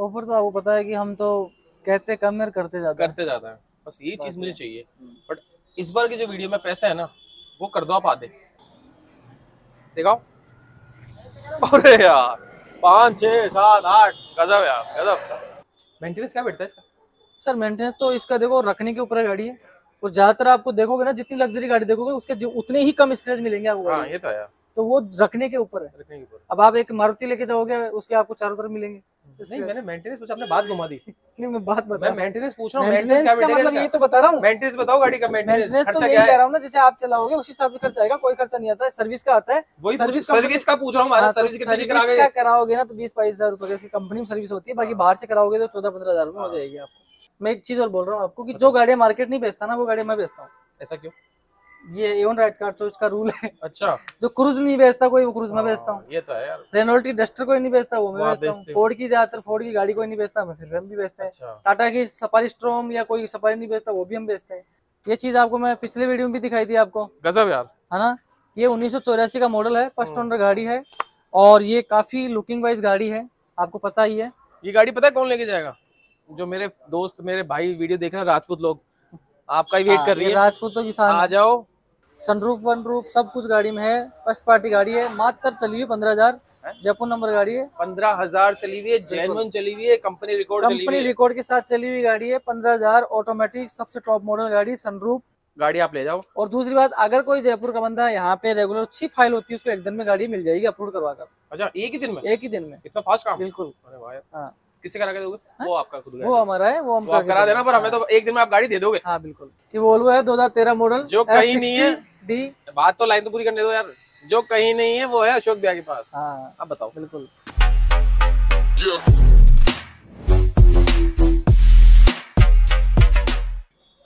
Offer तो आपको पता है कि हम तो कहते कम और करते जाते करते जाता है। बस ये चीज़ मुझे चाहिए। बट इस बार की जो वीडियो में पैसा है ना वो कर दो आप आधे। दिखाओ। अरे यार पाँच छः सात आठ गजब यार गजब। मेंटेनेंस क्या बैठता है इसका? सर मेंटेनेंस तो इसका देखो रखने के ऊपर गाड़ी है। और ज़्यादातर आपको देखोगे ना जितनी लग्जरी गाड़ी देखोगे उसके उतने ही कम स्क्रैच मिलेंगे आपको हाँ ये तो है यार। तो वो रखने के ऊपर है। रखने के ऊपर। अब आप एक मारुति लेके जाओगे उसके आपको चारों तरफ़ मिलेंगे। नहीं मैंने मेंटेनेंस पूछा आपने बात घुमा दी। नहीं मैं बात बता मैं मेंटेनेंस पूछ रहा हूँ मेंटेनेंस मेंटेनेंस का मतलब ये तो बता रहा हूँ। मेंटेनेंस बताओ गाड़ी का मेंटेनेंस मेंटेनेंस तो खर्चा कह रहा हूँ ना जैसे आप चलाओगे उसी हिसाब से खर्चा आएगा कोई खर्चा नहीं आता है सर्विस का आता है। वही सर्विस सर्विस का पूछ रहा हूँ हमारा हाँ, सर्विस कितने कराओगे ना तो बीस बाईस हज़ार रुपए की कंपनी में सर्विस होती है बाकी बाहर से कराओगे तो चौदह पंद्रह हज़ार रुपए हो जाएगी आपको। मैं एक चीज़ और बोल रहा हूँ आपको कि जो गाड़ियाँ मार्केट नहीं बेचता ना वो गाड़ी मैं बेचता हूँ। ऐसा क्यों? ये एवन राइट कार्ड चॉइस का रूल है। अच्छा। जो क्रूज नहीं बेचता कोई वो क्रूज में बेचता हूँ। हाँ, ये तो है यार। रेनोल्ट की डस्टर कोई नहीं बेचता वो मैं बेचता हूँ। फोर्ड की ज़्यादातर फोर्ड की गाड़ी कोई नहीं बेचता मैं फिर हम भी बेचते हैं। अच्छा। टाटा की सफारी स्ट्रोम या कोई सफारी नहीं बेचता वो भी हम बेचते हैं। ये चीज़ आपको मैं पिछले वीडियो में भी दिखाई थी आपको। गजब यार। है ना? ये उन्नीस सौ चौरासी का मॉडल है फ़र्स्ट। ओनर गाड़ी है और ये काफ़ी लुकिंग वाइज गाड़ी है आपको पता ही है। ये गाड़ी पता है कौन लेके जाएगा? जो मेरे दोस्त मेरे भाई वीडियो देख रहे हैं राजपूत लोग। आपका ही वेट हाँ, कर रही है। राजपूतों की शान आ जाओ। सनरूफ वन रूफ सब कुछ गाड़ी में है। फ़र्स्ट पार्टी गाड़ी है। मात्र चली हुई पंद्रह हज़ार। जयपुर नंबर गाड़ी है। पंद्रह हज़ार चली हुई है जेनवन चली हुई है कंपनी रिकॉर्ड कंपनी रिकॉर्ड के साथ चली हुई गाड़ी है। पंद्रह हज़ार ऑटोमेटिक सबसे टॉप मॉडल गाड़ी सनरूफ गाड़ी आप ले जाओ। और दूसरी बात अगर कोई जयपुर का बंदा यहाँ पे रेगुलर अच्छी फ़ाइल होती है उसको एक दिन में गाड़ी मिल जाएगी अपलोड करवा कर। अच्छा एक ही दिन में? एक ही दिन में। इतना फास्ट काम? बिल्कुल। अरे हाँ। किससे करा के दोगे वो आपका खुद वो हमारा है वो हम वो करा देना पर हमें तो एक दिन में आप गाड़ी दे दोगे। हाँ बिल्कुल। ये वोल्वो है 2013 मॉडल जो कहीं नहीं है। डी बात तो लाइन तो पूरी करने दो यार। जो कहीं नहीं है वो है अशोक भैया के पास। हाँ। अब बताओ। बिल्कुल।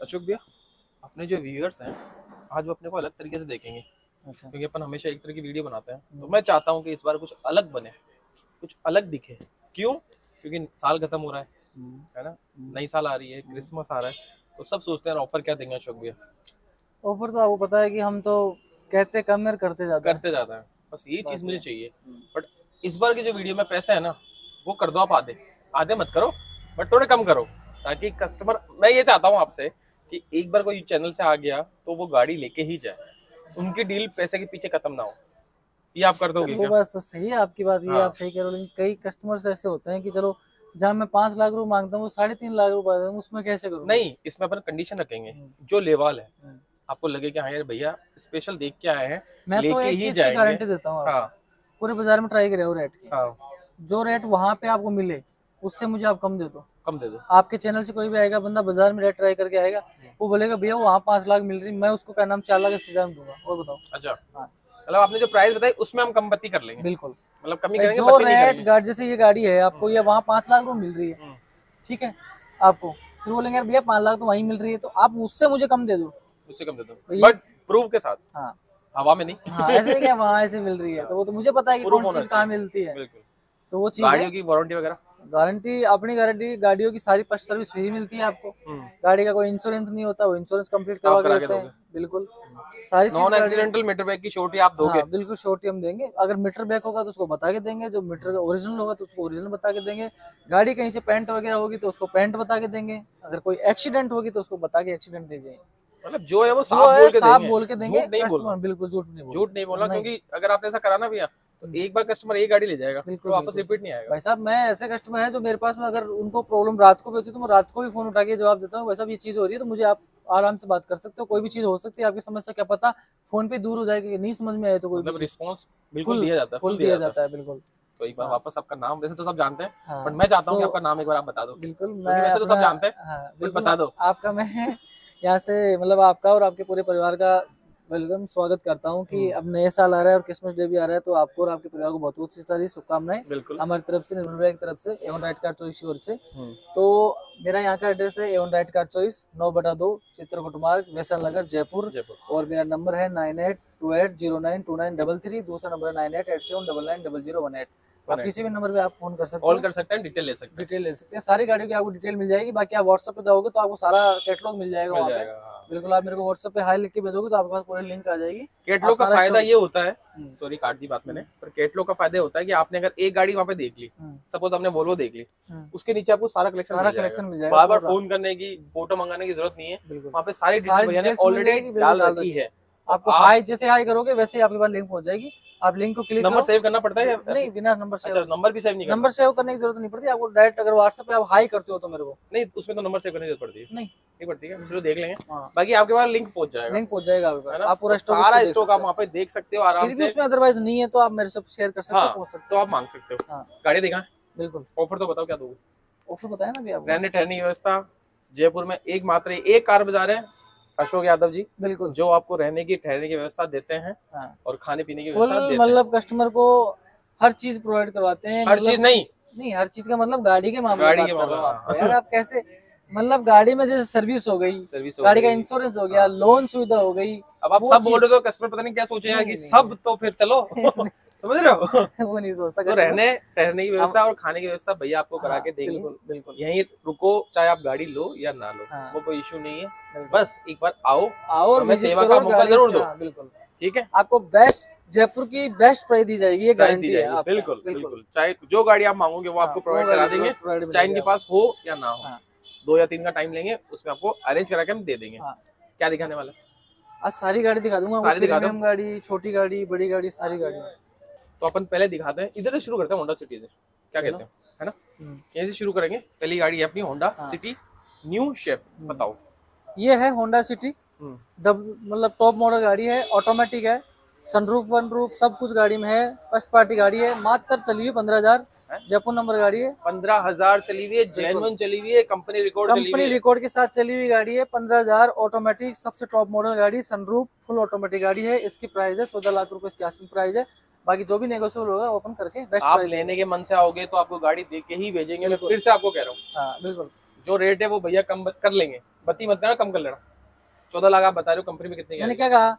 अशोक भैया अपने जो व्यूअर्स हैं आज वो अपने को अलग तरीके से देखेंगे। अच्छा। क्योंकि अपन हमेशा एक तरह की वीडियो बनाते हैं। तो मैं चाहता हूँ कि इस बार कुछ अलग बने कुछ अलग दिखे। क्यों? क्योंकि साल खत्म हो रहा है हम्म, है ना? नई साल आ रही है क्रिसमस आ रहा है तो सब सोचते हैं ऑफ़र क्या देंगे अशोक भैया? ऑफ़र तो आपको पता है कि हम तो कहते कम और करते जाते करते जाता है बस ये चीज़ मुझे चाहिए। हम्म। बट इस बार की जो वीडियो में पैसा है ना वो कर दो आप आधे। आधे मत करो बट थोड़े कम करो ताकि कस्टमर मैं ये चाहता हूँ आपसे कि एक बार कोई चैनल से आ गया तो वो गाड़ी लेके ही जाए। उनकी डील पैसे के पीछे खत्म ना हो। ये आप कर दोगे वो क्या? बात तो सही है आपकी बात ये हाँ। आप सही कह रहे हो लेकिन कई कस्टमर्स ऐसे होते हैं कि चलो जहाँ मैं पाँच लाख रुपए माँगता हूँ साढ़े तीन लाख हूँ, उसमें कैसे करूँ? नहीं इसमें अपन कंडीशन रखेंगे। हम्म। जो लेवल है हम्म। आपको लगे कि हाँ यार भैया स्पेशल देख के आए हैं मैं तो एक चीज़ की गारंटी देता हूँ हाँ। पूरे बाज़ार में ट्राई करे रेट की। हाँ। जो रेट वहाँ पे आपको मिले उससे मुझे आप कम दे दो। कम दे दो। आपके चैनल से कोई भी आएगा बंदा बाज़ार में रेट ट्राई करके आएगा वो बोलेगा भैया वहाँ पाँच लाख मिल रही मैं उसको क्या नाम चार लाख में दूँगा। और बताओ। अच्छा। हाँ। मतलब आपने जो प्राइस बताई उसमें हम कम बत्ती कर लेंगे। बिल्कुल। मतलब कमी करेंगे जो रेट गाड़ी जैसे ये गाड़ी है आपको ये वहाँ पाँच लाख रुपए मिल रही है। हम्म। ठीक है? आपको। फिर बोलेंगे यार भैया पाँच लाख तो वहीं मिल रही है। तो आप उससे मुझे कम दे दो। उससे कम दे दो। बट प्रूफ के साथ। हाँ। हवा में नहीं। हाँ ऐसे क्या? वहाँ ऐसे मिल रही है। तो वो तो मुझे पता है कि कौन सी चीज़ कहाँ मिलती है। तो वो चीज़ गाड़ियों की वारंटी वगैरह? गारंटी अपनी गारंटी गाड़ियों की सारी फ़र्स्ट सर्विस फ्री मिलती है आपको। हम्म। गाड़ी का कोई इंश्योरेंस नहीं होता वो इंश्योरेंस कंप्लीट करवा के देते हैं। बिल्कुल। सारी चीज़ नॉन एक्सीडेंटल मीटर बैग की छोटी आप दोगे। हाँ, बिल्कुल छोटी हम देंगे। अगर मीटर बैग होगा तो उसको बता के देंगे जो मीटर ओरिजिनल होगा तो उसको ओरिजिनल बता के देंगे। गाड़ी कहीं से पेंट वगैरह होगी तो उसको पेंट बता के देंगे। अगर कोई एक्सीडेंट होगी तो उसको बता के एक्सीडेंट दे जाएँगे मतलब जो है वो साफ़ बोल के साफ़ देंगे। बोल के देंगे। झूठ नहीं बोलना। बिल्कुल झूठ नहीं झूठ नहीं बोलना क्योंकि अगर आपने ऐसा करा ना भैया तो एक बार कस्टमर एक गाड़ी ले जाएगा बिल्कुल तो वापस रिपीट नहीं आएगा। भाई साहब मैं ऐसे कस्टमर है जो मेरे पास में अगर उनको प्रॉब्लम रात को भी होती है तो मैं रात को भी फ़ोन उठा के जवाब देता हूँ वैसा भी ये चीज़ हो रही है तो मुझे आप आराम से बात कर सकते हो कोई भी चीज़ हो सकती है आपकी समस्या क्या पता फ़ोन पे दूर हो जाएगी नहीं समझ में आए तो कोई मतलब रिस्पॉन्स बिल्कुल दिया जाता है फुल दिया जाता है। बिल्कुल। तो एक बार हाँ। वापस आपका नाम वैसे तो सब जानते हैं हाँ, बट मैं चाहता हूँ तो- आपका नाम एक बार आप बता दो। बिल्कुल मैं वैसे तो सब जानते हैं हाँ, बता दो। आपका मैं यहाँ से मतलब आपका और आपके पूरे परिवार का वेलकम स्वागत करता हूँ कि हम्म। अब नए साल आ रहा है और क्रिसमस डे भी आ रहा है तो आपको और आपके परिवार को बहुत बहुत सारी शुभकामनाएँ बिल्कुल। हमारी तरफ़ से निर्मल भाई की तरफ़ से एवन राइट कार्ड चॉइस की ओर से। हम्म, तो मेरा यहाँ का एड्रेस है एवन राइट कार्ड चॉइस नौ बटा दो चित्रकूट मार्ग वैसल नगर जयपुर। जयपुर। और मेरा नंबर है nine eight two eight zero nine two nine double three दूसरा नंबर है nine eight eight seven double nine double zero one eight. आप किसी भी नंबर पे आप फ़ोन कर सकते कॉल कर सकते हैं डिटेल ले सकते हैं। डिटेल ले सकते हैं। सारी गाड़ियों की आपको डिटेल मिल जाएगी। बाकी आप व्हाट्सएप पे जाओगे तो आपको सारा कैटलॉग मिल जाएगा मिल वहाँ पे। जाएगा हाँ। बिल्कुल आप मेरे को व्हाट्सएप पे हाई लिख के भेजोगे तो आपके पास पूरी लिंक आ जाएगी। कैटलॉग का फ़ायदा ये होता है हम्म, सॉरी काट दी बात मैंने पर कैटलॉग का फ़ायदा होता है कि आपने अगर एक गाड़ी वहाँ पे देख ली हम्म, सपोज़ आपने वोल्वो देख ली हम्म, उसके नीचे आपको सारा कलेक्शन सारा कलेक्शन मिल जाएगा बार बार फ़ोन करने की फ़ोटो मंगाने की ज़रूरत नहीं है। वहाँ पे सारी डिटेल ऑलरेडी डाल रखी है। आपको आप- हाई जैसे हाई करोगे वैसे ही आपके पास लिंक पहुँच जाएगी। आप लिंक को क्लिक नंबर सेव करना पड़ता है नहीं बिना नंबर सेव अच्छा नंबर भी सेव नहीं करना। नंबर सेव करने की ज़रूरत नहीं पड़ती आपको डायरेक्ट अगर व्हाट्सएप पे आप हाई करते हो तो मेरे को। नहीं उसमें तो नंबर सेव करने की ज़रूरत पड़ती है। नहीं। नहीं पड़ती है चलो देख लेंगे। हाँ। बाकी आपके पास लिंक पहुँच जाएगा। लिंक पहुँच जाएगा आपके पास। आप पूरा स्टॉक सारा स्टॉक आप हो। पे देख सकते हो आराम फिर भी उसमें अदरवाइज़ नहीं है तो आप मेरे से शेयर कर सकते हो हाँ, पहुँच सकते तो आप मांग सकते हो। हाँ। गाड़ी देखा। बिल्कुल। ऑफ़र तो बताओ क्या दोगे? ऑफ़र बताया ना अभी आपको रहने ठहरने की व्यवस्था। जयपुर में एक मात्र एक कार बाज़ार है। अशोक यादव जी बिल्कुल। जो आपको रहने की ठहरने की व्यवस्था देते हैं हाँ। और खाने पीने की व्यवस्था देते हैं। मतलब कस्टमर को हर चीज़ प्रोवाइड करवाते हैं हर मतलब- चीज़ नहीं। नहीं हर चीज़ का मतलब गाड़ी के मामले गाड़ी के हूँ मामले में, यार आप कैसे मतलब गाड़ी में जैसे सर्विस हो गई सर्विस गाड़ी का इंश्योरेंस हो गया लोन सुविधा हो गई अब आप सब बोल रहे हो कस्टमर पता नहीं क्या सोचेगा कि सब तो फिर चलो। समझ रहे हो? वो नहीं सोचता तो customer। रहने की व्यवस्था और खाने की व्यवस्था भैया आपको करा हाँ, के देंगे। बिल्कुल बिल्कुल। यहीं रुको चाहे आप गाड़ी लो या ना लो हाँ। वो कोई इशू नहीं है। बस एक बार आओ आओ और visit सेवा का मौका ज़रूर दो। हाँ, बिल्कुल। ठीक है? आपको बेस्ट जयपुर की बेस्ट प्राइस दी जाएगी ये गारंटी दी है जाएगी। बिल्कुल बिल्कुल। चाहे जो गाड़ी आप मांगोगे वो आपको हाँ, प्रोवाइड करा देंगे। चाहे इनके पास हो या ना हो हाँ। दो या तीन का टाइम लेंगे उसमें आपको अरेंज करा के हम दे देंगे। हाँ। क्या दिखाने वाला आज सारी गाड़ी दिखा दूँगा सारी दिखा। गाड़ी छोटी गाड़ी बड़ी गाड़ी सारी गाड़ी। तो अपन पहले दिखाते हैं। इधर से शुरू करते हैं होंडा सिटी से। क्या कहते हैं? है ना? हम्म। यहीं से शुरू करेंगे। पहली गाड़ी है अपनी होंडा। City new shape. बताओ। ये है होंडा सिटी हम्म, डब मतलब टॉप मॉडल गाड़ी है ऑटोमेटिक है। सनरूफ वन रूफ सब कुछ गाड़ी में है। फ़र्स्ट पार्टी गाड़ी है। मात्र चली हुई पंद्रह हज़ार। जयपुर नंबर गाड़ी है। पंद्रह हज़ार चली हुई है जेनुअन चली हुई है कंपनी रिकॉर्ड कंपनी रिकॉर्ड के साथ चली हुई गाड़ी है पंद्रह हज़ार। ऑटोमेटिक सबसे टॉप मॉडल गाड़ी सनरूफ फुल ऑटोमेटिक गाड़ी है। इसकी प्राइस है चौदह लाख रुपए इसकी आस्किंग प्राइस है। बाकी जो भी नेगोशिएबल होगा ओपन करके बेस्ट आप लेने के मन से आओगे तो आपको गाड़ी दे के ही भेजेंगे मैं फिर से आपको कह रहा हूँ हाँ बिल्कुल जो रेट है वो भैया कम कर लेंगे बत्ती मत करना कम कर लेना चौदह लाख आप बता रहे हो कंपनी में कितने मैंने क्या कहा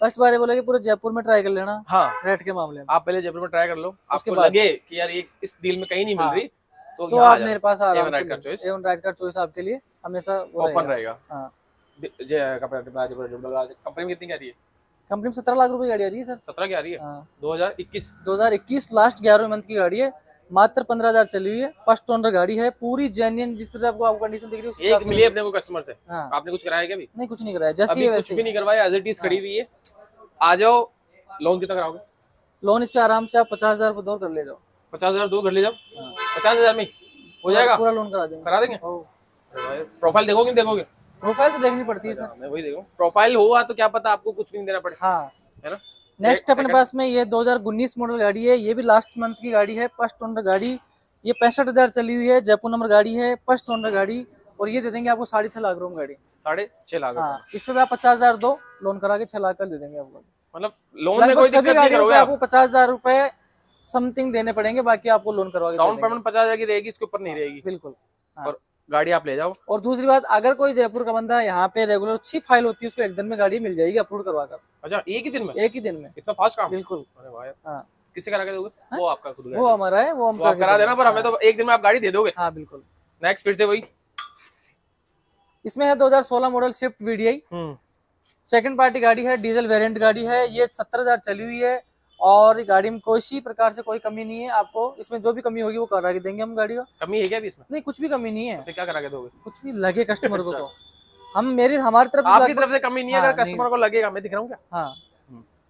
फ़र्स्ट बार बोला कि पूरे जयपुर में ट्राई कर लेना हाँ रेट के मामले में आप पहले जयपुर में ट्राई कर लो आपको लगे कि यार ये इस डील में कहीं नहीं मिल हाँ। रही तो, तो आप मेरे पास आराम A1 से राइड का choice। एवन राइड का चॉइस आपके लिए हमेशा ओपन रहेगा। हाँ कंपनी में कितनी की आ रही है कंपनी में सत्रह लाख रुपए की गाड़ी आ रही है सर। सत्रह की आ रही है? हाँ। दो हज़ार इक्कीस। लास्ट ग्यारह मंथ की गाड़ी है। मात्र पंद्रह हज़ार चली हुई है। फ़र्स्ट ओनर गाड़ी है। पूरी जेन्यन जिस तरह आपको आपको कंडीशन दिख रही है एक मिली अपने को कस्टमर से? हाँ। आपने कुछ कराया क्या अभी? नहीं कुछ नहीं कराया। जैसी है कुछ भी नहीं करवाया। एज इट इज़ खड़ी हुई है। आ जाओ। लोन कितना कराओगे? लोन इस पे आराम से आप पचास हज़ार दो कर ले जाओ। पचास हज़ार दो घर ले जाओ। हाँ। पचास हज़ार में? हो जाएगा? पूरा लोन करा देंगे। करा देंगे? प्रोफ़ाइल देखोगे देखोगे? प्रोफ़ाइल तो देखनी पड़ती है सर मैं वही देखो। प्रोफ़ाइल हुआ तो क्या पता आपको कुछ भी नहीं देना पड़े। हाँ। है ना? नेक्स्ट अपने पास में ये 2019 मॉडल गाड़ी है ये भी लास्ट मंथ की गाड़ी है फ़र्स्ट ओनर गाड़ी। ये पैंसठ हज़ार चली हुई है जयपुर नंबर गाड़ी है फ़र्स्ट ओनर गाड़ी। और ये दे देंगे आपको साढ़े छह लाख रूम गाड़ी। साढ़े छह लाख। हाँ इस पे आप पचास हज़ार दो लोन करा के छह लाख का दे देंगे आपको। मतलब लोन में कोई सभी गाड़ियों पे आपको पचास हज़ार रूपए समथिंग देने पड़ेंगे बाकी आपको लोन करवा के डाउन पेमेंट पचास हज़ार की रहेगी इसके ऊपर नहीं रहेगी। बिल्कुल हाँ। और गाड़ी आप ले जाओ। और दूसरी बात अगर कोई जयपुर का बंदा यहाँ पे रेगुलर अच्छी फ़ाइल होती है उसको एक दिन में गाड़ी मिल जाएगी अप्रूव करवा कर अच्छा एक ही दिन में? एक ही दिन में। इतना फास्ट काम? बिल्कुल। हाँ। किससे करा के दोगे? वो आपका खुद वो हमारा है वो हम करा देना पर हमें तो एक दिन में आप गाड़ी दे दोगे। हाँ बिल्कुल। नेक्स्ट फिर से वही। इसमें है 2016 model Swift VDI second party गाड़ी है डीजल वेरिएंट गाड़ी है ये सत्तर हज़ार चली हुई है। और गाड़ी में कोई प्रकार से कोई कमी नहीं है आपको इसमें जो भी कमी होगी वो करा के देंगे हम गाड़ी का। कमी है क्या अभी इसमें? नहीं कुछ भी कमी नहीं है। फिर क्या करा के दोगे? कुछ भी लगे कस्टमर को अच्छा। तो। हम मेरी हमारी तरफ़ से आपकी तरफ़ से कमी नहीं है हाँ, अगर कस्टमर को लगेगा मैं दिख रहा हूँ क्या? हाँ।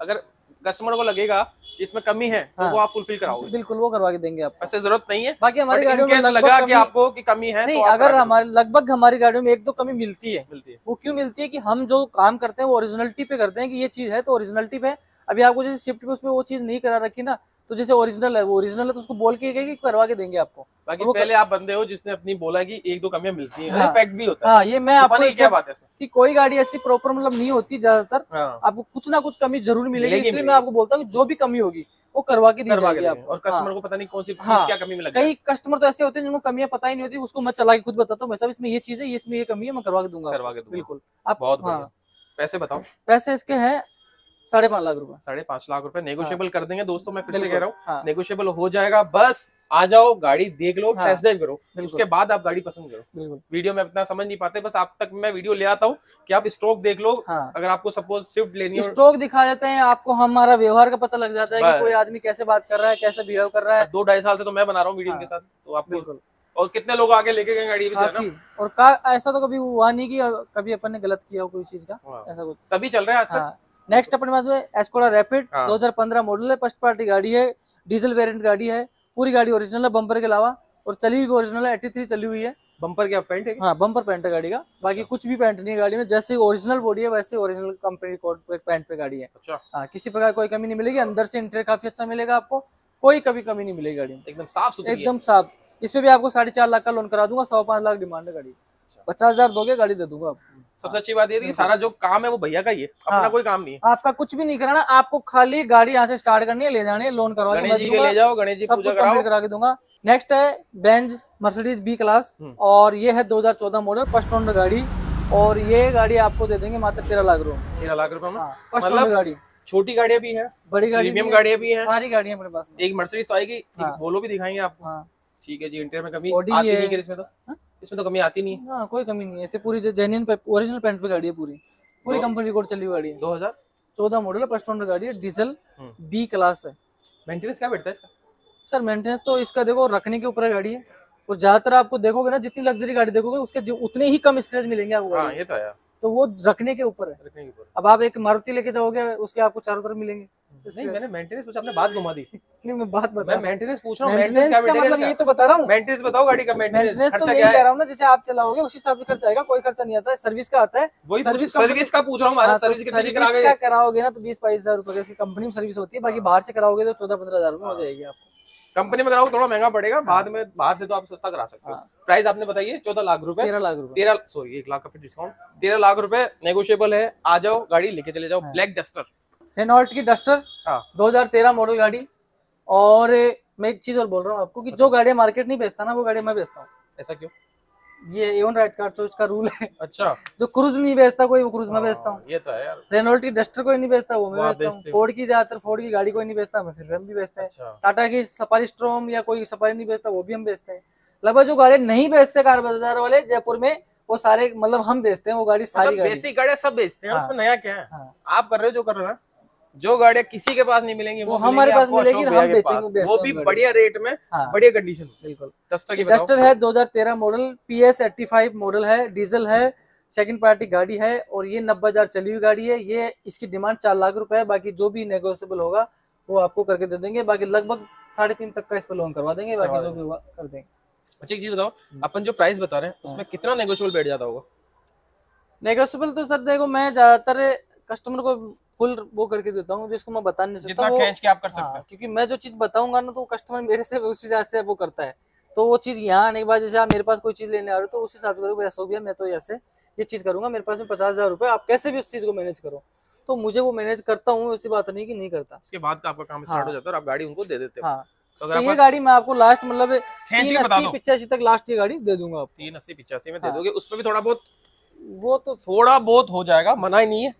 अगर कस्टमर को लगेगा कि इसमें कमी है तो हाँ। वो आप फुलफिल कराओगे। बिल्कुल वो करवा के देंगे आप वैसे ज़रूरत नहीं है बाकी हमारी गाड़ियों में लगा कि आपको कि कमी है नहीं तो अगर हमारे लगभग हमारी गाड़ियों में एक दो कमी मिलती है। मिलती है। वो क्यों मिलती है कि हम जो काम करते हैं वो ओरिजिनलिटी पे करते हैं कि ये चीज़ है तो ओरिजिनलिटी पे अभी आपको जैसे शिफ्ट पे उसमें वो चीज़ नहीं करा रखी ना तो जैसे ओरिजिनल है वो ओरिजिनल है तो उसको बोल के कि करवा के देंगे आपको। बाकी वो पहले आप बंदे हो जिसने अपनी बोला कि एक दो कमियाँ मिलती हैं हाँ। फैक्ट भी होता है। हाँ ये मैं आपको क्या बात है कि कोई गाड़ी ऐसी प्रॉपर मतलब नहीं होती ज़्यादातर। हाँ। आपको कुछ ना कुछ कमी ज़रूर मिलेगी इसलिए मैं आपको बोलता हूँ जो भी कमी होगी वो करवा के दी जाएगी आपको और कस्टमर हाँ। को पता नहीं कौन सी हाँ। क्या कमी में लग कई कस्टमर तो ऐसे होते हैं जिनको कमियाँ पता ही नहीं होती उसको मैं चला के खुद बताता हूँ भाई साहब इसमें ये चीज़ है इसमें ये कमी है मैं करवा के दूँगा करवा के दूँगा। बिल्कुल। आप बहुत हाँ। पैसे बताओ। पैसे इसके हैं साढ़े पाँच लाख रुपए। साढ़े पाँच लाख रुपए नेगोशिएबल कर देंगे दोस्तों मैं फिर से कह रहा हूँ। हाँ। नेगोशिएबल हो जाएगा बस आ जाओ गाड़ी देख लो हाँ, टेस्ट ड्राइव करो। उसके बाद आप गाड़ी पसंद करो। वीडियो में इतना समझ नहीं पाते बस आप तक मैं वीडियो ले आता हूँ कि आप स्ट्रोक देख लो हाँ। अगर आपको सपोज़ स्विफ्ट लेनी हो। स्ट्रोक दिखा देते हैं आपको हमारा व्यवहार का पता लग जाता है। कि कोई आदमी कैसे बात कर रहा है कैसे बिहेव कर रहा है। दो ढाई साल से तो मैं बना रहा हूँ वीडियो हाँ, के साथ तो आपको और कितने लोग आगे लेके गए गाड़ी भी तो है और का ऐसा तो कभी हुआ नहीं कि कभी अपन ने गलत किया हो कोई चीज़ का हाँ। ऐसा कुछ। तभी चल रहा है आज तक? हाँ। नेक्स्ट अपने पास में एस्कोडा रैपिड हाँ। 2015 मॉडल है फ़र्स्ट पार्टी गाड़ी है डीजल वेरिएंट गाड़ी है पूरी गाड़ी ओरिजिनल है बम्पर के अलावा और चली हुई भी ओरिजिनल है 83 चली हुई है। बम्पर क्या पेंट है हाँ बम्पर पेंट है गाड़ी का। बाकी अच्छा। कुछ भी पेंट नहीं है गाड़ी में जैसे ओरिजिनल बॉडी है वैसे ओरिजिनल कंपनी कोड पे पेंट पे गाड़ी है। अच्छा। हाँ किसी प्रकार कोई कमी नहीं मिलेगी अंदर से इंटीरियर काफ़ी अच्छा मिलेगा आपको कोई कभी कमी नहीं मिलेगी गाड़ी में। एकदम साफ़ सुथरी एकदम साफ़। इस पे भी आपको साढ़े चार लाख का लोन करा दूँगा सौ पाँच लाख डिमांड है गाड़ी। अच्छा। पचास हज़ार दोगे गाड़ी दे दूँगा आपको। सबसे अच्छी बात ये थी कि सारा जो काम है वो भैया का ही है। अपना हाँ। कोई काम नहीं है। आपका कुछ भी नहीं कराना आपको खाली गाड़ी यहाँ से स्टार्ट करनी है ले जानी है लोन करवा गणेश जी ले जाओ गणेश जी पूजा करा के दूँगा। नेक्स्ट है बेंज मर्सिडीज बी क्लास। और ये है 2014 मॉडल फ़र्स्ट ओनर गाड़ी। और ये गाड़ी आपको दे देंगे मात्र तेरह लाख रुपए तेरह लाख रुपये में? हाँ फ़र्स्ट ओनर गाड़ी। छोटी गाड़ियाँ भी है बड़ी गाड़ी प्रीमियम है, गाड़ियाँ भी है। सारी गाड़ियाँ अपने पास एक मर्सिडीज तो आएगी हाँ। बोलो भी दिखाएँगे आपको। हाँ। ठीक है जी इंटीरियर में कमी Audi भी आती नहीं इसमें तो। हाँ? इसमें तो कमी आती नहीं है। हाँ कोई कमी नहीं है। ऐसे पूरी जेन्यून ओरिजिनल पेंट पे गाड़ी है पूरी। पूरी कंपनी रिकॉर्ड चली हुई गाड़ी है। दो हज़ार? चौदह मॉडल है फ़र्स्ट ओनर गाड़ी है डीजल। बी क्लास है। मेंटेनेंस क्या बैठता है इसका? सर मेंटेनेंस तो इसका देखो रखने के ऊपर गाड़ी है। और ज़्यादातर आपको देखोगे ना जितनी लग्जरी गाड़ी देखोगे उसके उतने ही कम स्क्रैच मिलेंगे आपको हाँ ये तो है। तो वो रखने के ऊपर है। रखने के ऊपर। अब आप एक मारुति लेके जाओगे उसके आपको चारों तरफ़ मिलेंगे। नहीं मैंने मेंटेनेंस पूछा आपने बात घुमा दी। नहीं मैं बात बता मैं मेंटेनेंस पूछ रहा हूँ मेंटेनेंस मेंटेनेंस का मतलब ये तो बता रहा हूँ। मेंटेनेंस बताओ गाड़ी का मेंटेनेंस मेंटेनेंस तो खर्चा यही कह रहा हूँ ना जैसे आप चलाओगे उस हिसाब से खर्चा आएगा कोई खर्चा नहीं आता है सर्विस का आता है। वही सर्विस सर्विस का पूछ रहा हूँ हमारा हाँ, तो सर्विस कितने कराओगे? ना तो बीस बाईस हज़ार रुपए इसकी कंपनी में सर्विस होती है बाकी बाहर से कराओगे तो चौदह पंद्रह हज़ार रुपए हो जाएगी आपको। कंपनी में कराओ थोड़ा महँगा पड़ेगा बाद में बाहर से तो आप सस्ता करा सकते हो। हाँ। प्राइस आपने बताइए चौदह लाख रुपए। तेरह लाख रुपए। तेरह सॉरी एक लाख का फिर डिस्काउंट तेरह लाख रुपए नेगोशियबल है आ जाओ गाड़ी लेके चले जाओ हाँ। ब्लैक डस्टर रेनॉल्ट की डस्टर हाँ। 2013 मॉडल गाड़ी। और मैं एक चीज़ और बोल रहा हूँ आपको कि जो गाड़ी मार्केट नहीं बेचता ना वो गाड़ी मैं बेचता हूँ। ऐसा क्यों? ये एवन राइट कार्ड चो इसका रूल है। अच्छा। जो क्रूज नहीं बेचता कोई वो क्रूज मैं बेचता हूँ। हाँ, ये तो है यार। रेनॉल्ट की डस्टर कोई नहीं बेचता वो मैं बेचता हूँ। फोर्ड की ज़्यादातर फोर्ड की गाड़ी कोई नहीं बेचता मैं फिर हम भी बेचते हैं। अच्छा। टाटा की सफारी स्ट्रोम या कोई सफारी नहीं बेचता वो भी हम बेचते हैं। लगभग जो गाड़ी नहीं बेचते कार बाज़ार वाले जयपुर में वो सारे मतलब हम बेचते हैं वो गाड़ी सारी मतलब गाड़ी। बेसिक गाड़ियाँ सब बेचते हैं हाँ। उसमें नया क्या है? हाँ। आप कर रहे हो जो कर रहे हो जो गाड़ियाँ किसी के पास नहीं मिलेंगी वो वो हमारे पास मिलेगी, हम बेचेंगे, वो भी बढ़िया रेट में हाँ। बढ़िया कंडीशन बिल्कुल। डस्टर की डस्टर है 2013 model P S eighty five model है डीजल है सेकंड पार्टी गाड़ी है और ये नब्बे हज़ार चली हुई गाड़ी है। ये इसकी डिमांड चार लाख रुपए है बाकी जो भी नेगोशियबल होगा वो आपको करके दे देंगे। बाकी लगभग साढ़े तीन तक का इस पर लोन करवा देंगे बाकी जो भी होगा कर देंगे। अच्छा एक चीज़ बताओ अपन जो प्राइस बता रहे हैं उसमें कितना नेगोशिएबल बैठ जाता होगा? नेगोशिएबल तो सर देखो मैं ज़्यादातर कस्टमर को फुल वो करके देता हूँ जिसको मैं बता नहीं सकता खींच के आप कर सकते हाँ, हैं। क्योंकि मैं जो चीज़ बताऊँगा ना तो कस्टमर मेरे से उस हिसाब से वो करता है। तो वो चीज़ यहाँ आने के बाद जैसे आप मेरे पास कोई चीज़ लेने आ रहे हो तो उस हिसाब से करो ऐसा भैया मैं तो ऐसे ये चीज़ करूँगा मेरे पास में पचास हज़ार रुपए आप कैसे भी उस चीज़ को मैनेज करो। तो मुझे वो मैनेज करता हूँ ऐसी बात नहीं कि नहीं करता। उसके बाद का आपका काम स्टार्ट हाँ। हो। जाता है और आप गाड़ी उनको दे देते हो। हाँ। तो तो अगर ये गाड़ी मैं आपको लास्ट मतलब तीन अस्सी पिचासी तक लास्ट ये गाड़ी दे दूँगा आपको। तीन अस्सी पिचासी में दे हाँ। दोगे उसमें भी थोड़ा बहुत वो तो थोड़ा बहुत हो जाएगा मना ही नहीं है।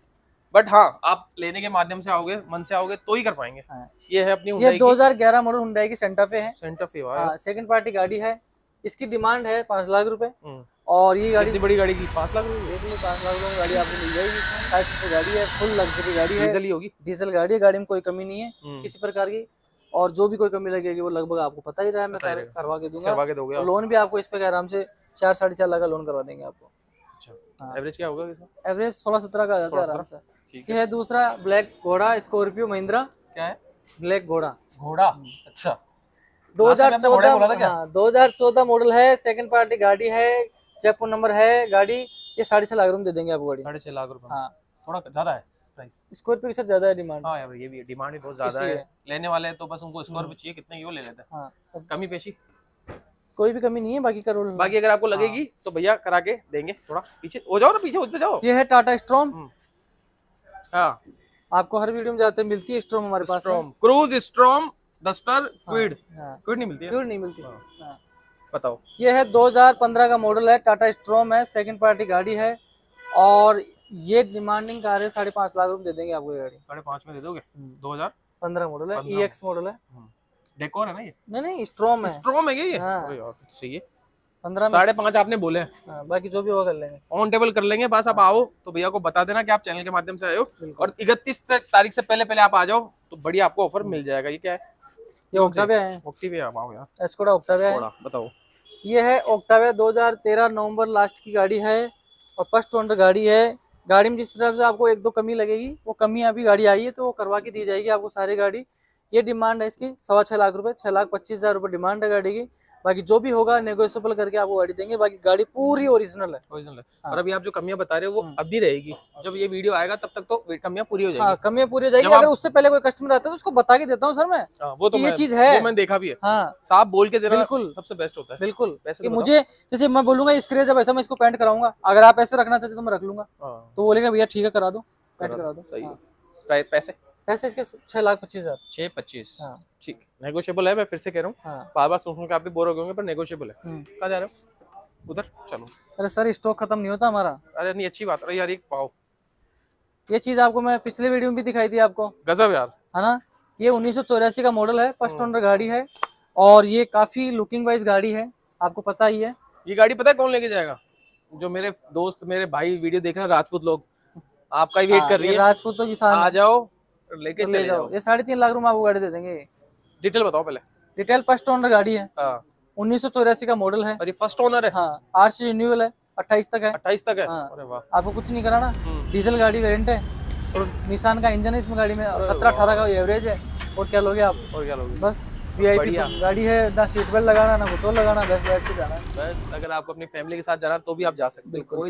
बट हाँ आप लेने के माध्यम से आओगे मन से आओगे तो ही कर पाएँगे। हाँ। ये है अपनी ये Hyundai की 2011 मॉडल हुंडई की सेंटा fe है। सेंटर फ़ी सेकंड पार्टी गाड़ी है। इसकी डिमांड है पाँच लाख रुपए। हम्म। और ये गाड़ी बड़ी गाड़ी की? पाँच लाख? रुपए पाँच लाख रुपए गाड़ी आपको मिल जाएगी। फाइव सीटर गाड़ी है फुल लग्जरी गाड़ी है। डीजल ही होगी? डीजल गाड़ी है गाड़ी में कोई कमी नहीं है हम्म, किसी प्रकार की। और जो भी कोई कमी लगेगी वो लगभग आपको पता ही रहा है मैं। करवा के दूँगा। करवा के दोगे लोन भी आपको इस पे आराम से चार साढ़े चार लाख का लोन करवा देंगे आपको। एवरेज क्या होगा इसका एवरेज सोलह सत्रह का जाता है आराम से। ठीक है। है दूसरा ब्लैक घोड़ा स्कॉर्पियो महिंद्रा क्या है? ब्लैक घोड़ा घोड़ा अच्छा। दो Last time हज़ार आपने घोड़ा बोला था चौदह क्या? हाँ दो हज़ार चौदह मॉडल है सेकंड पार्टी गाड़ी है जयपुर नंबर है गाड़ी ये साढ़े छह लाख रुपए दे देंगे आपको गाड़ी। साढ़े छह लाख रुपए हाँ। थोड़ा ज़्यादा है प्राइस स्कॉर्पियो की ज़्यादा है डिमांड हाँ यार ये भी डिमांड भी बहुत ज़्यादा है। लेने वाले हैं तो बस उनको स्कॉर्पियो चाहिए कितने की वो ले लेते हैं। हाँ। कमी पेशी? कोई भी कमी नहीं है बाकी का रोल बाकी अगर आपको लगेगी तो भैया करा के देंगे थोड़ा। पीछे हो जाओ ना पीछे होते जाओ। ये है टाटा स्ट्रॉम। हाँ। आपको हर वीडियो में जाते मिलती है स्ट्रॉम हमारे पास क्रूज स्ट्रॉम डस्टर क्विड। हाँ। क्विड नहीं मिलती है? क्यों नहीं मिलती। हाँ। हाँ। बताओ। ये है 2015 का मॉडल है टाटा स्ट्रॉम है सेकंड पार्टी गाड़ी है। और ये डिमांडिंग कार है साढ़े पाँच लाख रुपए दे देंगे आपको ये गाड़ी। साढ़े पाँच में दे दोगे? हम्म। दो हज़ार? पंद्रह मॉडल है 15 ई एक्स मॉडल है। डेकोर है ना ये? नहीं नहीं स्ट्रॉम है। स्ट्रॉम है ये? हाँ। अरे यार तो सही है। पंद्रह साढ़े पाँच आपने बोले हैं। हाँ, बाकी जो भी होगा कर लेंगे। ऑन टेबल कर लेंगे बस आप आओ तो भैया को बता देना कि आप चैनल के माध्यम से आए हो। और इकतीस तारीख से पहले पहले आप आ जाओ तो बढ़िया आपको ऑफ़र मिल जाएगा। ये क्या है? ये ओक्टाविया है। आप आओ यार। एस्कोडा ओक्टाविया है। बताओ। ये है ओक्टाविया 2013 नवंबर लास्ट की गाड़ी है और फ़र्स्ट ओनर गाड़ी है। गाड़ी में जिस तरह से आपको एक दो कमी लगेगी वो कमी अभी गाड़ी आई है तो वो करवा के दी जाएगी आपको सारी गाड़ी। ये डिमांड है इसकी सवा छः लाख रुपए छः लाख पच्चीस हज़ार रुपये डिमांड है गाड़ी की। बाकी जो भी होगा नेगोशिएबल करके आपको गाड़ी देंगे। बाकी गाड़ी पूरी ओरिजिनल है। ओरिजिनल है। हाँ। और अभी आप जो कमियाँ बता रहे हो वो हम्म। अभी रहेगी। जब ये वीडियो आएगा तब तक तो कमियाँ पूरी हो जाएगी। हाँ कमियाँ पूरी हो जाएगी। जब आप- अगर उससे पहले कोई कस्टमर आता है तो उसको बता के देता हूँ सर मैं। हाँ, वो तो ये चीज़ है। मैंने देखा भी है। हाँ। साफ़ बोल के देना बिल्कुल। सबसे बेस्ट होता है। बिल्कुल। तो मुझे जैसे मैं बोलूँगा स्क्रेच है वैसा मैं इसको पेंट कराऊँगा। अगर आप ऐसे रखना चाहते तो मैं रख लूँगा। हाँ, तो बोलेगा भैया ठीक है करा दो। पेंट करा दो, सही है। हाँ। पैसे? पैसे इसके छह लाख पच्चीस हज़ार। छह पच्चीस। हाँ। ठीक नेगोशिएबल है मैं फिर से कह रहा हूँ। हाँ। बार बार सुन सुन के आप भी बोर हो गए होंगे पर नेगोशिएबल है। हम्म। कहाँ जा रहे हो? उधर चलो। अरे सर स्टॉक खत्म नहीं होता हमारा। अरे नहीं अच्छी बात। अरे यार एक पाओ ये चीज़ आपको मैं पिछले वीडियो में भी दिखाई थी आपको। गजब यार। है ना? ये उन्नीस सौ चौरासी का मॉडल है फ़र्स्ट। ओनर गाड़ी है और ये काफ़ी लुकिंग वाइज गाड़ी है आपको पता ही है। ये गाड़ी पता है कौन लेके जाएगा? जो मेरे दोस्त मेरे भाई वीडियो देख रहे हैं राजपूत लोग। आपका ही वेट हाँ, कर रही है। राजपूतों की शान आ जाओ। लेके ले चले जाओ। ये साढ़े तीन लाख रूम आपको गाड़ी दे देंगे। डिटेल बताओ पहले। डिटेल फ़र्स्ट ओनर गाड़ी है। हाँ। उन्नीस का मॉडल है। और ये फ़र्स्ट ओनर है? हाँ आर रिन्यूअल है अट्ठाईस तक है। अट्ठाईस तक है? हाँ। आपको कुछ नहीं कराना। हम्म, डीजल गाड़ी वेरेंट है। और निशान का इंजन है इसमें गाड़ी में। सत्रह अठारह का एवरेज है। और क्या लोगे आप? और क्या लोगे? बस। वीआईपी गाड़ी है ना सीट बेल्ट लगाना ना कुछ और लगाना बस बैठ के जाना है। बस अगर आपको अपनी फैमिली के साथ जाना तो भी आप जा सकते हो। कोई।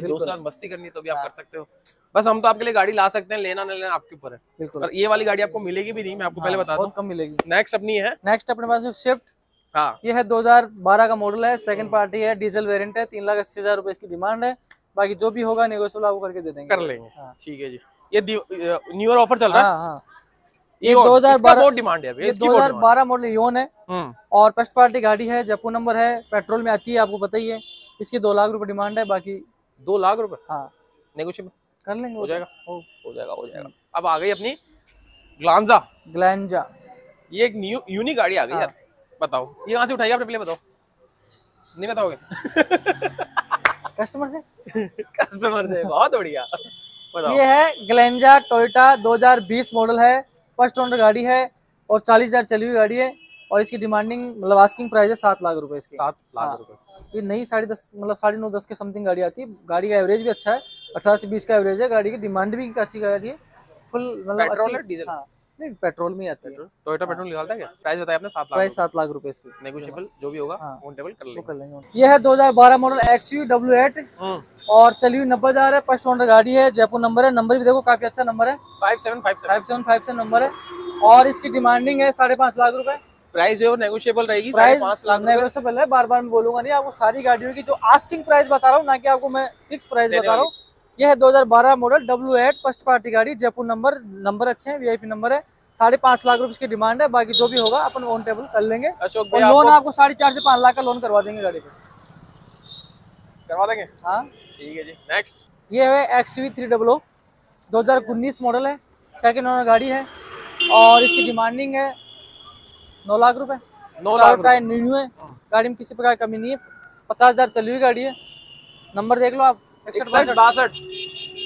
दोस्तों साथ मस्ती करनी तो भी आप हाँ। कर सकते हो। बस हम तो आपके लिए गाड़ी ला सकते हैं लेना ना लेना आपके ऊपर है। बिल्कुल। ये वाली गाड़ी आपको मिलेगी भी नहीं मैं आपको पहले हाँ, बता दूँ। बहुत कम मिलेगी। नेक्स्ट अपनी है। नेक्स्ट अपने पास स्विफ्ट हाँ। ये है 2012 का मॉडल है सेकंड पार्टी है डीजल वेरिएंट है तीन लाख अस्सी हज़ार रुपए इसकी डिमांड है। बाकी जो भी होगा नेगोशिएबल आपको करके दे देंगे। कर लेंगे। हाँ। ठीक है जी। ये न्यू ईयर ऑफ़र चल रहा है? हाँ हाँ। ये ये 2012 2012 बहुत डिमांड है अभी, ये इसकी 2012 मॉडल योन है। है। हम्म। और फ़र्स्ट पार्टी गाड़ी है जयपुर नंबर है पेट्रोल में आती है आपको पता ही है। इसकी दो लाख रुपए डिमांड है बाकी दो लाख रुपए? हाँ। कर लेंगे हो जाएगा। हो। हो जाएगा हो जाएगा। अब आ गई अपनी ग्लांजा ग्लैंजा ये एक न्यू यूनिक गाड़ी आ गई हाँ। यार बताओ। ये कहाँ से उठाई आपने पहले बताओ। नहीं बताओगे? कस्टमर से? कस्टमर से बहुत बढ़िया। ये है ग्लेंजा टोयोटा 2020 मॉडल है। फ़र्स्ट ओनर गाड़ी है और चालीस हज़ार चली हुई गाड़ी है और इसकी डिमांडिंग मतलब आस्किंग प्राइस है सात लाख रुपए इसकी। सात हाँ। लाख रुपए। ये नई साढ़े दस मतलब साढ़े नौ दस के समथिंग गाड़ी आती है। गाड़ी का एवरेज भी अच्छा है अठारह से बीस का एवरेज है। गाड़ी की डिमांड भी अच्छी गाड़ी है। फुल मतलब अच्छी है, डीजल? हाँ नहीं पेट्रोल में ही आती है। टोयोटा पेट्रोल निकालता है क्या? प्राइस बताया आपने सात लाख प्राइस सात लाख रुपए इसकी। नेगोशिएबल जो भी होगा हाँ। ऑन टेबल कर लेंगे। कर लेंगे ये है 2012 model X U W eight और चली हुई नब्बे हज़ार है फ़र्स्ट ओनर गाड़ी है जयपुर नंबर है। नंबर भी देखो काफ़ी अच्छा नंबर है। Five seven five five seven five seven number है। और इसकी डिमांडिंग है साढ़े पाँच लाख रुपए। प्राइस जो नेगोशिएबल रहेगी प्राइस नेगोशिएबल है बार बार मैं बोलूँगा नहीं आपको सारी गाड़ियों की जो आस्टिंग प्राइस बता रहा हूँ ना कि आपको मैं फिक्स प्राइस बता रहा हूँ। ये है 2012 model W eight first party गाड़ी जयपुर नंबर नंबर अच्छे हैं वीआईपी नंबर है। साढ़े पाँच लाख रुपए इसकी डिमांड है बाकी जो भी होगा अपन ऑन टेबल कर लेंगे। अशोक भाई लोन आपको साढ़े चार से पाँच लाख का लोन करवा देंगे गाड़ी पे। करवा देंगे? हाँ। ठीक है जी नेक्स्ट ये है एक्स वी थ्री डबल दो हज़ार उन्नीस मॉडल है सेकेंड ओनर गाड़ी है और इसकी डिमांडिंग है नौ लाख रुपए। नौ लाख टायर न्यू है गाड़ी में किसी प्रकार की कमी नहीं है पचास हज़ार चली हुई गाड़ी है। नंबर देख लो आप। बासठ।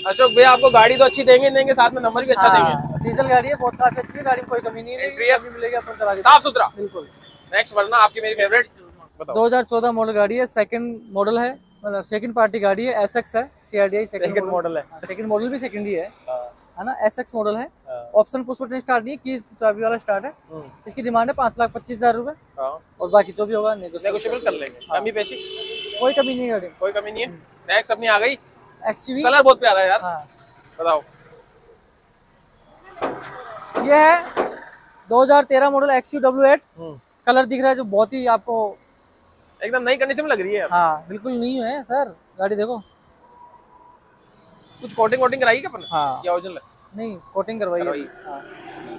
अशोक भैया आपको गाड़ी तो अच्छी देंगे देंगे साथ में नंबर भी अच्छा देंगे। हाँ, डीजल गाड़ी है बहुत काफ़ी अच्छी है गाड़ी में कोई कमी नहीं है? मिलेगी अपन साफ़ सुथरा। बिल्कुल। नेक्स्ट बढ़ना आपकी मेरी फेवरेट बताओ। 2014 मॉडल गाड़ी है सेकंड मॉडल है मतलब सेकंड पार्टी गाड़ी है एस एक्स है C R D second model है। सेकंड मॉडल भी सेकंड ही है। हाँ, है ना एस एक्स मॉडल है। हाँ, ऑप्शन पुश बटन स्टार्ट नहीं की चाबी वाला स्टार्ट है। हम्म, इसकी डिमांड है पाँच लाख पच्चीस हज़ार रुपए। हाँ। और बाकी जो भी होगा नेगोशिएबल कर लेंगे। कमी पेशी? कोई कमी नहीं है गाड़ी कोई कमी नहीं है? नेक्स्ट अपनी आ गई। एक्सयूवी कलर बहुत प्यारा है यार। हाँ। बताओ। ये है 2013 model X U W eight colour दिख रहा है जो बहुत ही आपको एकदम नई कंडीशन में लग रही है हाँ बिल्कुल नहीं है सर। गाड़ी देखो। कुछ कोटिंग वोटिंग कराई क्या अपन हाँ। क्या ओरिजिनल नहीं कोटिंग करवाई है। हाँ।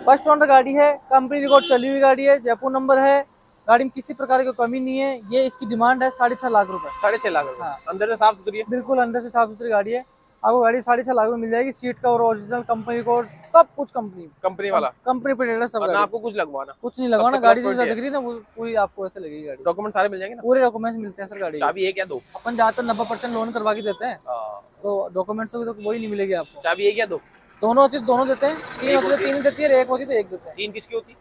फ़र्स्ट ऑनर गाड़ी है कंपनी रिकॉर्ड चली हुई गाड़ी है जयपुर नंबर है। गाड़ी में किसी प्रकार की कमी नहीं है ये इसकी डिमांड है साढ़े छह लाख रुपए। साढ़े छह लाख हाँ। अंदर से साफ़ सुथरी है? बिल्कुल अंदर से साफ़ सुथरी गाड़ी है। आपको गाड़ी साढ़े छह लाख में मिल जाएगी सीट का और ओरिजिनल कंपनी को सब कुछ कंपनी कंपनी वाला? कंपनी पे सब आपको कुछ लगवाना। कुछ नहीं लगवाना गाड़ी जैसा दिख रही है ना वो पूरी आपको ऐसे लगेगी गाड़ी। डॉक्यूमेंट सारे मिल जाएँगे ना? पूरे डॉक्यूमेंट्स मिलते हैं सर गाड़ी। चाबी एक या दो? अपन ज़्यादातर नब्बे परसेंट लोन करवा के देते हैं। हाँ, तो डॉक्यूमेंट्स तो वही नहीं मिलेगी आपको। चाबी एक या दो? दोनों होती दोनों देते हैं तीन होती है तीन देती है एक होती है तो एक देते हैं। तीन किसकी होती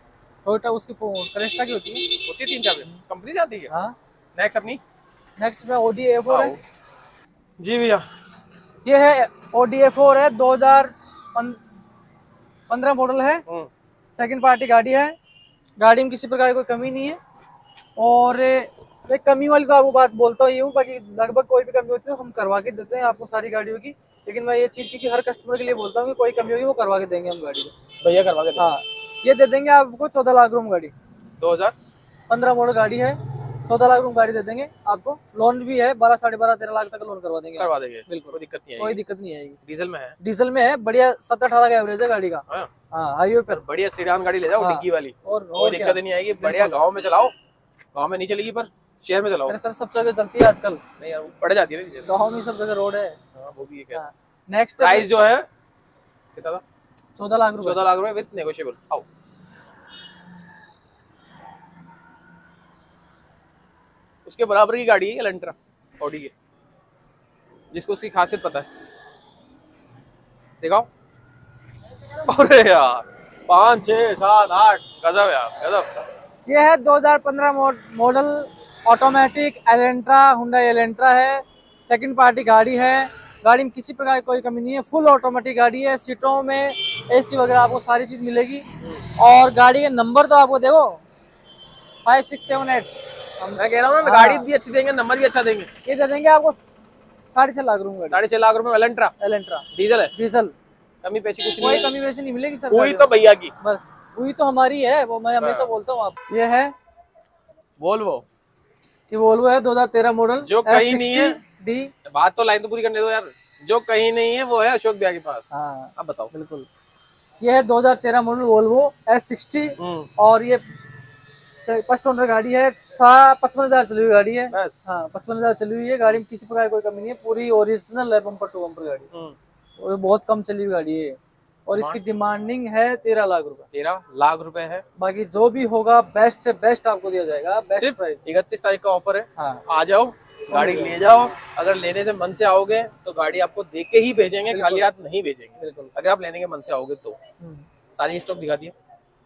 टोयोटा उसकी क्रेस्टा की होती है। होती है तीन चाबी कंपनी आती है हाँ। नेक्स्ट अपनी? नेक्स्ट में ओडी ए फोर है। जी भैया। ये है ओडी ए फोर है दो हज़ार पंद्रह मॉडल है। हम्म, सेकंड पार्टी गाड़ी है। गाड़ी में किसी प्रकार की कोई कमी नहीं है। और एक कमी वाली तो आपको बात बोलता ही हूँ बाकी लगभग कोई भी कमी होती है तो हम करवा के देते हैं आपको सारी गाड़ियों की। लेकिन मैं ये चीज़ क्योंकि हर कस्टमर के लिए बोलता हूँ कि कोई कमी होगी वो करवा के देंगे हम गाड़ी को। भैया करवा के हाँ। ये दे देंगे आपको चौदह लाख रूम गाड़ी। दो हज़ार? पंद्रह मॉडल गाड़ी है चौदह लाख रूम गाड़ी दे देंगे आपको। लोन भी है बारह साढ़े बारह तेरह लाख तक लोन करवा देंगे। करवा देंगे बिल्कुल। कोई दिक्कत नहीं कोई दिक्कत नहीं आएगी। डीजल में है? डीजल में है बढ़िया सत्तर अठारह का एवरेज है गाड़ी का। हाँ, हाँ हाईवे पर। बढ़िया सीडान गाड़ी ले जाओ हाँ। डिग्गी वाली। और कोई दिक्कत नहीं आएगी। बढ़िया गाँव में चलाओ। गाँव में नहीं चलेगी पर शहर में चलाओ। सर सब जगह चलती है आजकल। नहीं यार पड़ जाती है गाँव में सब जगह रोड है। हाँ, वो भी। नेक्स्ट प्राइस जो है कितना था? चौदह लाख रुपए चौदह लाख रुपए विथ नेगोशिएबल आओ। उसके बराबर की गाड़ी है एलेंट्रा ऑडी की। जिसको उसकी खासियत पता है। दिखाओ। अरे यार पाँच छः सात आठ गजब यार गजब। ये है 2015 model automatic Elantra Hyundai Elantra है। सेकंड पार्टी गाड़ी है। गाड़ी में किसी प्रकार की कोई कमी नहीं है। फुल ऑटोमेटिक गाड़ी है। सीटों में एसी वगैरह आपको सारी चीज़ मिलेगी। और गाड़ी के नंबर तो आपको देखो फाइव सिक्स सेवन एट मैं कह रहा हूँ हाँ। गाड़ी भी अच्छी देंगे नंबर भी अच्छा देंगे। ये दे देंगे आपको साढ़े छह लाख रूम साढ़े छह लाख रुपए में एलेंट्रा एलेंट्रा डीजल है? डीजल कमी पेशी कुछ नहीं कोई कमी वैसी नहीं मिलेगी सर वही तो भैया की। बस वही तो हमारी है वो मैं हमेशा हाँ। बोलता हूँ आप। ये है वोल्वो ये वोल्वो है 2013 मॉडल जो कहीं नहीं है। डी बात तो लाइन तो पूरी करने दो यार। जो कहीं नहीं है वो है अशोक भैया के पास। हाँ। अब बताओ। बिल्कुल। ये है 2013 model Volvo S sixty hmm, और ये फ़र्स्ट ओनर गाड़ी है पचपन हज़ार चली हुई गाड़ी है। हाँ पचपन हज़ार चली हुई है गाड़ी में किसी प्रकार कोई कमी नहीं है पूरी ओरिजिनल है बम्पर टू बम्पर गाड़ी। हम्म, और बहुत कम चली हुई गाड़ी है और इसकी डिमांडिंग है तेरह लाख रुपए। तेरह लाख रुपए है। बाकी जो भी होगा बेस्ट से बेस्ट आपको दिया जाएगा बेस्ट प्राइस इकतीस तारीख का ऑफ़र है। हाँ। आ जाओ गाड़ी ले जाओ। अगर लेने से मन से आओगे तो गाड़ी आपको देख के ही भेजेंगे खाली हाथ नहीं भेजेंगे। बिल्कुल। अगर आप लेने के मन से आओगे तो। हम्म, सारी स्टॉक दिखा दिए।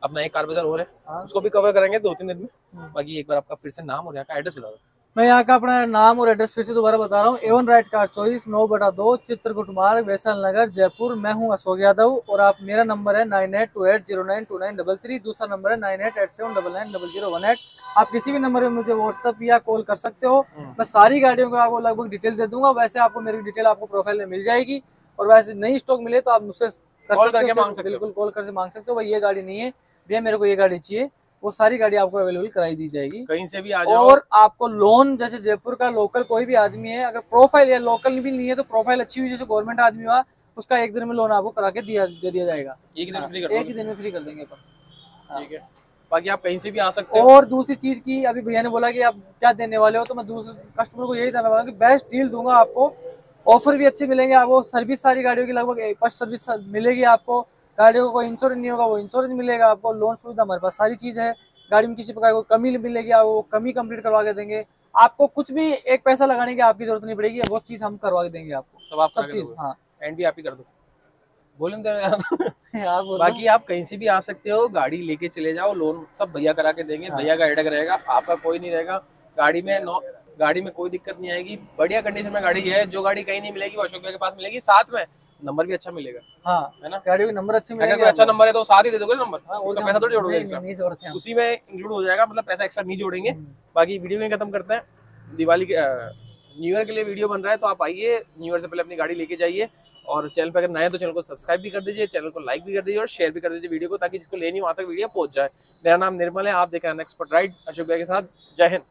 अपना एक कारबाजार हो रहा है। हाँ। उसको भी कवर करेंगे दो तीन दिन में। हम्म। बाकी एक बार आपका फिर से नाम हो यहाँ का एड्रेस बता दो। मैं यहाँ का अपना नाम और एड्रेस फिर से दोबारा बता रहा हूँ। एवन राइट कार चौबीस नौ बटा दो चित्रकूट मार्ग वैसल नगर जयपुर। मैं हूँ अशोक यादव और आप मेरा नंबर है nine eight two eight zero nine two nine double three दूसरा नंबर है nine eight eight seven double nine double zero one eight आप किसी भी नंबर पे मुझे व्हाट्सअप या कॉल कर सकते हो। हम्म। मैं सारी गाड़ियों का आपको लगभग डिटेल दे दूँगा। वैसे आपको मेरी डिटेल आपको प्रोफ़ाइल में मिल जाएगी और वैसे नई स्टॉक मिले तो आप मुझसे कर सकते हो। सकते हो। बिल्कुल कॉल करके मांग सकते हो। भाई ये गाड़ी नहीं है। भैया मेरे को ये गाड़ी चाहिए। वो सारी गाड़ी आपको अवेलेबल कराई दी जाएगी। कहीं से भी आ जाओ। और आपको लोन जैसे जयपुर का लोकल कोई भी आदमी है अगर प्रोफ़ाइल या लोकल भी नहीं है तो प्रोफ़ाइल अच्छी हुई जैसे गवर्नमेंट आदमी हुआ उसका एक दिन में लोन आपको करा के दिया दे दिया जाएगा। एक दिन हाँ, फ्री कर एक ही दिन में फ्री कर देंगे अपन। ठीक है। बाकी आप कहीं से भी आ सकते हो। और दूसरी चीज़ की अभी भैया ने बोला कि आप क्या देने वाले हो तो मैं दूसरे कस्टमर को यही हूँ कि बेस्ट डील दूँगा आपको। ऑफ़र भी अच्छे मिलेंगे आपको सर्विस सारी गाड़ियों की लगभग फ़र्स्ट सर्विस मिलेगी आपको। गाड़ियों को कोई इंश्योरेंस नहीं होगा वो इंश्योरेंस मिलेगा आपको लोन सुविधा हमारे पास सारी चीज़ है। गाड़ी में किसी प्रकार की कमी मिलेगी आप वो कमी कंप्लीट करवा के देंगे। आपको कुछ भी एक पैसा लगाने की आपकी ज़रूरत नहीं पड़ेगी वो चीज़ हम करवा के देंगे आपको। सब आप सब चीज़ हाँ। एंड भी आप ही कर दो। बोले यार बोल बाकी आप कहीं से भी आ सकते हो गाड़ी लेके चले जाओ लोन सब भैया करा के देंगे। भैया का हेडक रहेगा आपका कोई नहीं रहेगा। गाड़ी में नो गाड़ी में कोई दिक्कत नहीं आएगी। बढ़िया कंडीशन में गाड़ी है जो गाड़ी कहीं नहीं मिलेगी वो अशोक के पास मिलेगी। साथ में नंबर भी अच्छा मिलेगा। हाँ है ना? गाड़ियों के नंबर अच्छे अगर कोई अच्छा नंबर है तो साथ ही दे दोगे नंबर? हाँ, उसका पैसा थोड़ी जोड़ोगे नहीं, जोड़ते उसी में इंक्लूड हो जाएगा मतलब पैसा एक्स्ट्रा नहीं जोड़ेंगे। हम्म। बाकी वीडियो में खत्म करते हैं। दिवाली के न्यू ईयर के लिए वीडियो बन रहा है तो आप आइए न्यू ईयर से पहले अपनी गाड़ी लेके जाइए। और चैनल पर अगर नए तो चैनल को सब्सक्राइब भी कर दीजिए चैनल को लाइक भी कर दीजिए और शेयर भी कर दीजिए वीडियो को ताकि जिसको लेनी वहाँ तक वीडियो पहुँच जाए। मेरा नाम निर्मल है आप देख रहे हैं नेक्स्ट राइड अशोक भाई के साथ। जय हिंद।